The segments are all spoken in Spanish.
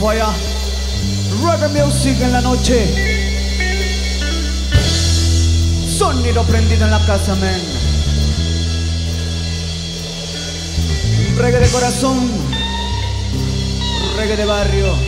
Fire. Reggae music en la noche. Sonido prendido en la casa, men. Reggae de corazón. Reggae de barrio.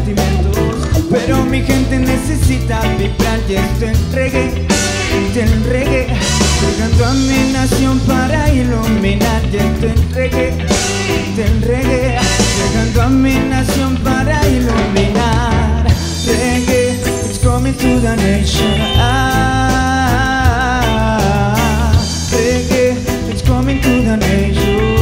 pero mi gente necesita vibrar y esto reggae, el reggae, llegando a mi nación para iluminar y esto reggae, el reggae, llegando a mi nación para iluminar. Reggae, it's coming to the nation. Ah, reggae, it's coming to the nation.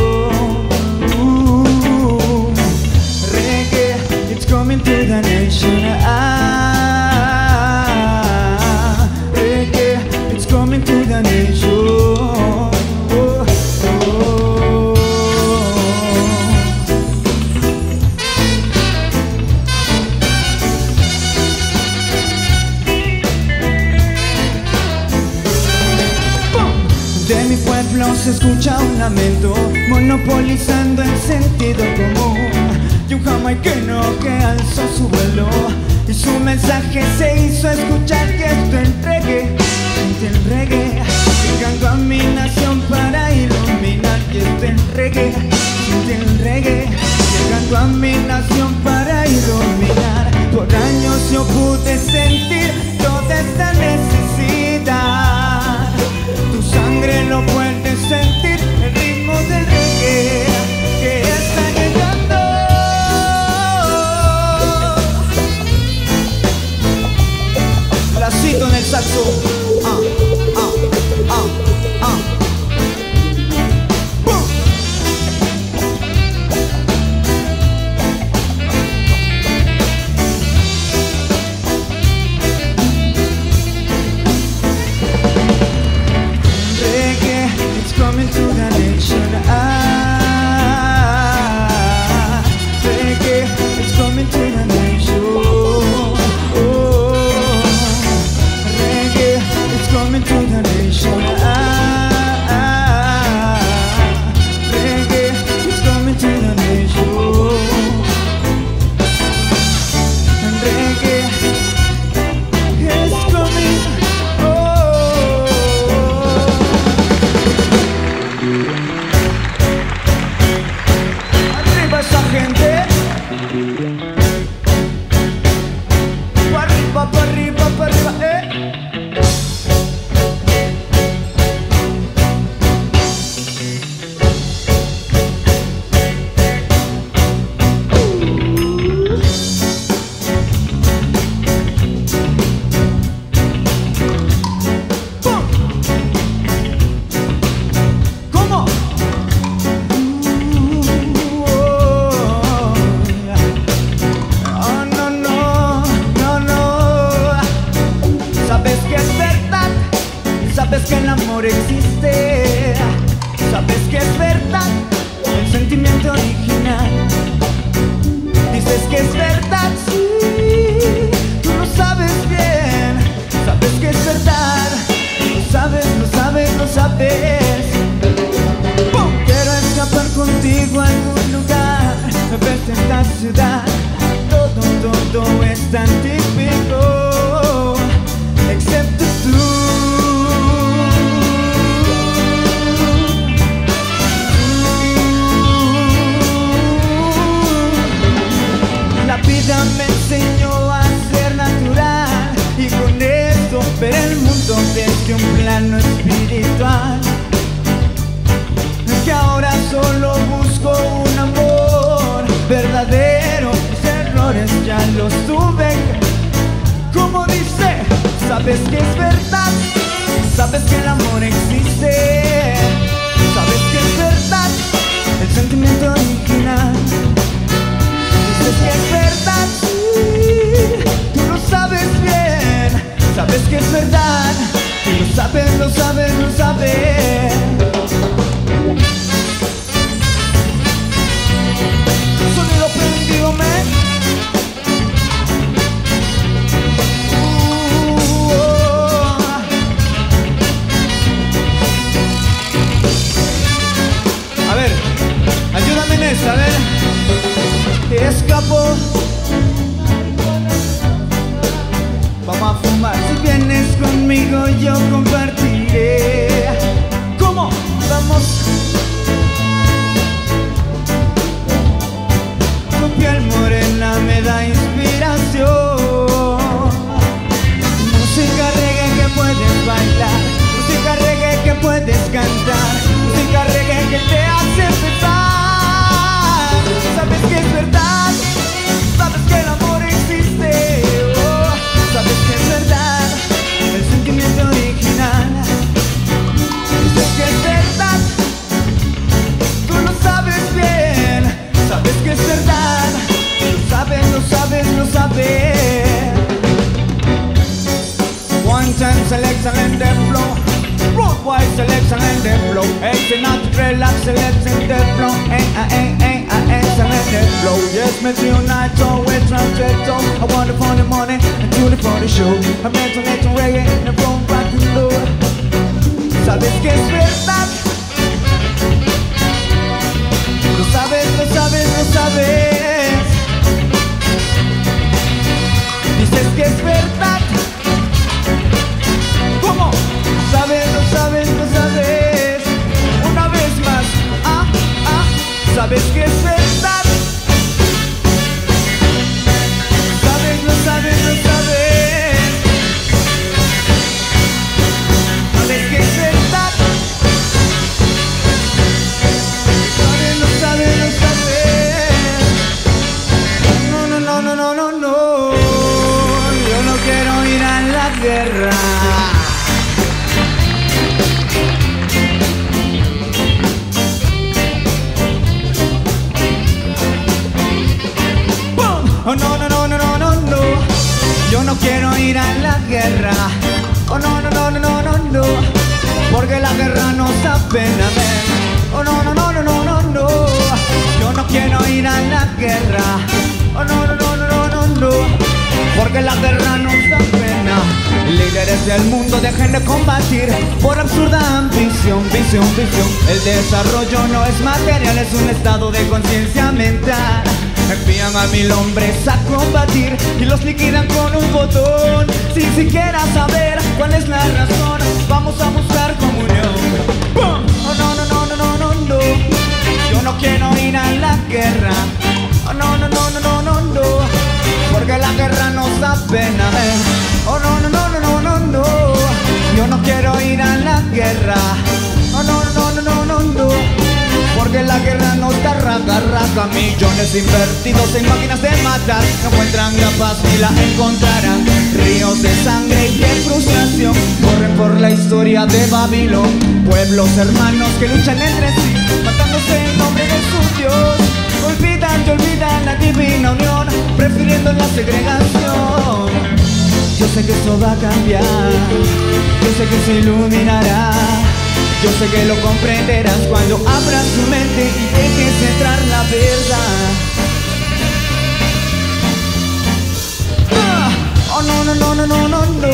Mensaje se hizo escuchar Y esto el reggae, el reggae Llegando a mi nación para iluminar esto el reggae, el reggae Llegando a mi nación para iluminar. Por años yo pude sentir toda esta necesidad. Tu sangre lo puedes sentir, saxo. Existe, sabes que es verdad, el sentimiento original. Dices que es verdad, sí, tú lo sabes bien, sabes que es verdad, lo sabes, lo sabes, lo sabes. Quiero escapar contigo a algún lugar, me ves en la ciudad, todo, todo es tan típico, plano espiritual. Que ahora solo busco un amor verdadero. Mis errores ya los tuve. Como dice, sabes que es verdad, sabes que el amor existe, sabes que es verdad, el sentimiento original. Dices que es verdad, sí, tú lo sabes bien, sabes que es verdad, tú lo sabes, lo lo. sang in the flow It's not notre relax, c'est let's de flow Hey, hey, hey, hey, s'arrête de flow Yes, mais tu en as ton, ouais, tu as fait ton I want it for the money, and do it for the show. I met ton, met ton reggae, and from rock and roll. Sabes que es verdad? Lo sabes, lo sabes, lo sabes. Sabes que pena, ven. Oh no, no, no, no, no, no, no. Yo no quiero ir a la guerra. Oh no, no, no, no, no, no. Porque la guerra nos da pena. Líderes del mundo dejen de combatir por absurda ambición, visión, visión. El desarrollo no es material, es un estado de conciencia mental. Envían a mil hombres a combatir y los liquidan con un botón. Sin siquiera saber cuál es la razón, vamos a buscar comunión. Oh no, no, no, no, no, no, no. Yo no quiero ir a la guerra. Oh no, no, no, no, no, no. Porque la guerra nos da raca, raca Millones invertidos en máquinas de matar. No encuentran la paz ni la encontrarán. Ríos de sangre y de frustración Corren por la historia de Babilón. Pueblos hermanos que luchan entre sí Matándose en nombre de su Dios. Olvidan y olvidan la divina unión Prefiriendo la segregación Yo sé que esto va a cambiar Yo sé que se iluminará yo sé que lo comprenderás cuando abras tu mente y dejes entrar la verdad. Ah, oh no, no, no, no, no, no, no.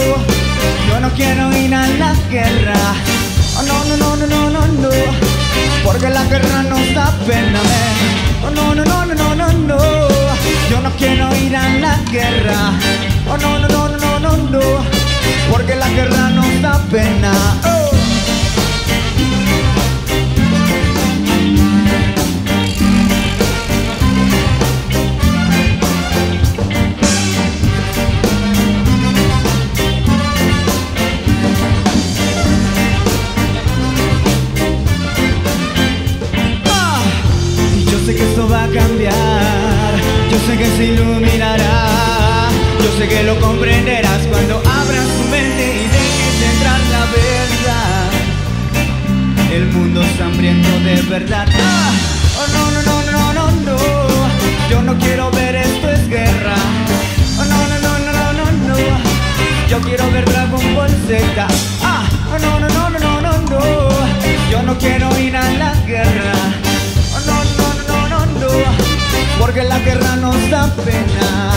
Yo no quiero ir a que lo comprenderás cuando abras tu mente y dejes entrar la verdad. El mundo está hambriento de verdad. Ah, oh no, no, no, no, no, no. Yo no quiero ver esto es guerra. Oh no, no, no, no, no, no. Yo quiero ver Dragon Ball Z. Ah, oh no, no, no, no, no, no. Yo no quiero ir a la guerra. Oh no, no, no, no, no. Porque la guerra nos da pena.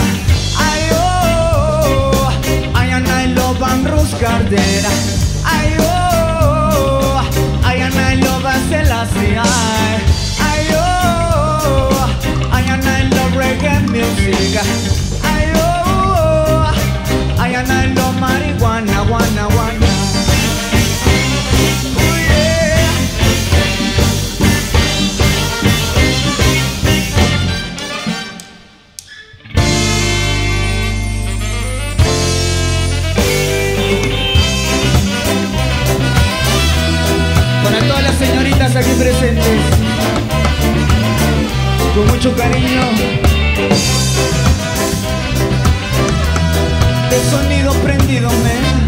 Ay, lo van Cardera. Ay, oh, ay, ay, lo va a la Ay, oh, ay, ay, lo reggae music. Ay, oh, ay, ay, lo marihuana, guana, guana. Sonido prendido, men.